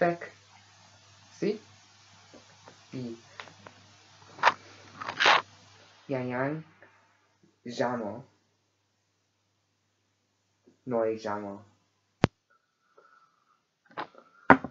Fec. See? B. Yang Jamo. Noi Jamo.